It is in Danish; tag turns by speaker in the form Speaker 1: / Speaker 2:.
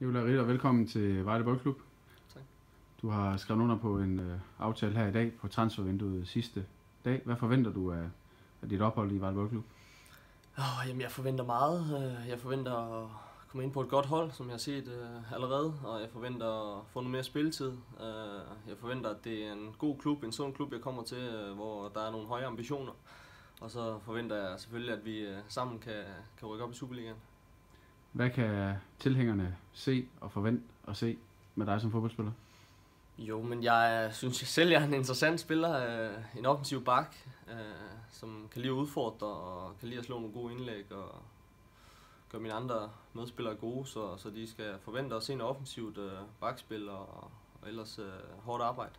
Speaker 1: Nicolai Ritter, velkommen til Vejle Boldklub.
Speaker 2: Tak.
Speaker 1: Du har skrevet under på en øh, aftale her i dag på transfervinduet sidste dag. Hvad forventer du af, af dit ophold i Vejle Boldklub?
Speaker 2: Oh, jamen, jeg forventer meget. Øh, Jeg forventer at komme ind på et godt hold, som jeg har set øh, allerede, og jeg forventer at få noget mere spilletid. Øh, Jeg forventer, at det er en god klub, en sund klub, jeg kommer til, øh, hvor der er nogle høje ambitioner. Og så forventer jeg selvfølgelig, at vi sammen kan, kan rykke op i Superligaen.
Speaker 1: Hvad kan tilhængerne se og forvente at se med dig som fodboldspiller?
Speaker 2: Jo, men jeg synes selv, jeg er en interessant spiller. øh, En offensiv bak, øh, som kan lide at udfordre og kan lide at slå nogle gode indlæg og gøre mine andre medspillere gode, så, så de skal forvente at se en offensivt øh, bakspil og, og ellers øh, hårdt arbejde.